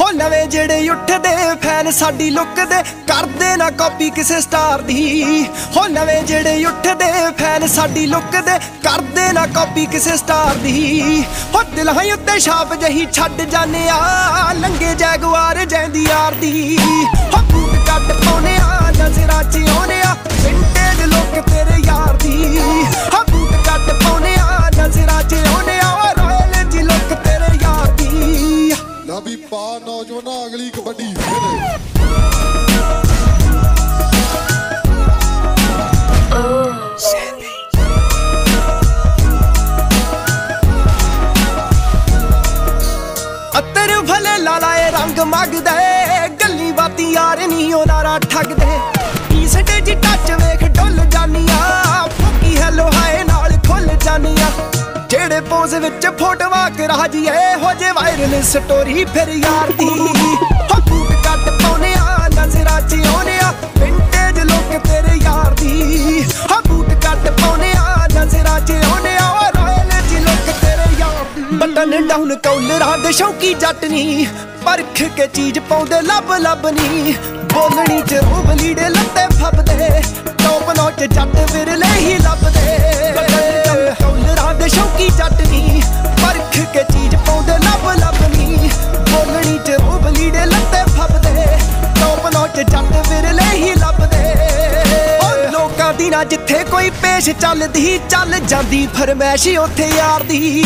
ਹੋ ਨਵੇਂ ਜਿਹੜੇ ਉੱਠਦੇ ਫੈਨ ਸਾਡੀ ਲੁੱਕ ਦੇ, ਕਰਦੇ ਨਾ ਕਾਪੀ ਕਿਸੇ ਸਟਾਰ ਦੀ। ਹੋ ਨਵੇਂ ਜਿਹੜੇ ਉੱਠਦੇ ਫੈਨ ਸਾਡੀ ਲੁੱਕ ਦੇ, ਕਰਦੇ ਨਾ ਕਾਪੀ ਕਿਸੇ ਸਟਾਰ ਦੀ। ਹੋ ਦਿਲਾਂ ਉੱਤੇ ਛਾਪ ਜਹੀ ਛੱਡ ਜਾਣੇ ਆ ਲੰਗੇ ਜੈਗਵਾਰ ਜੈਂਦੀ ਯਾਰ ਦੀ। ਪਾ ਨੌਜਵਾਨਾਂ ਅਗਲੀ ਕਬੱਡੀ ਫਿਰ। ਅਤਰ ਭਲੇ ਲਾਲਾਏ ਰੰਗ ਮੰਗਦਾ। ਜਿਹੜੇ ਪੋਜ਼ ਵਿੱਚ ਫੋਟੋਆਂ ਕਰਾ ਜੀਏ। ਹੋ ਜੇ ਵਾਇਰਲ ਸਟੋਰੀ ਫਿਰ ਯਾਰ ਦੀ। ਹੋ ਬੂਟ ਕੱਟ ਪਾਉਨੇ ਆ, ਨਜ਼ਰਾਂ 'ਚ ਆਉਨੇ ਆ ਵਿੰਟੇਜ ਲੁੱਕ ਤੇਰੇ ਯਾਰ ਦੀ। ਹੋ ਬੂਟ ਕੱਟ ਪਾਉਨੇ ਆ, ਨਜ਼ਰਾਂ 'ਚ ਆਉਨੇ ਆ ਰਾਇਲ ਜੀ ਲੁੱਕ ਤੇਰੇ ਯਾਰ ਦੀ। ਬਟਨ ਡਾਊਨ ਕੌਲਰਾਂ ਦੇ ਸ਼ੌਕੀ ਜੱਟ ਨੀ, ਪਰਖ ਕੇ ਚੀਜ਼ ਪਾਉਂਦੇ ਲੱਭ ਲੱਭ ਨੀ। ਬੋਲਣੀ ਚ ਰੂਬ ਲੀੜੇ ਲੱਤੇ ਫੱਬਦੇ ਟੋਪ ਨੋਟ ਜੱਟ ਵਿਰਲੇ ਹੀ ਜੱਟ ਵਿਰਲੇ ਹੀ ਲੱਭਦੇ। ਓ ਲੋਕਾਂ ਦੀ ਨਾ ਜਿੱਥੇ ਕੋਈ ਪੇਸ਼ ਚੱਲਦੀ, ਚੱਲ ਜਾਂਦੀ ਫਰਮੈਸ਼ ਉੱਥੇ ਯਾਰ ਦੀ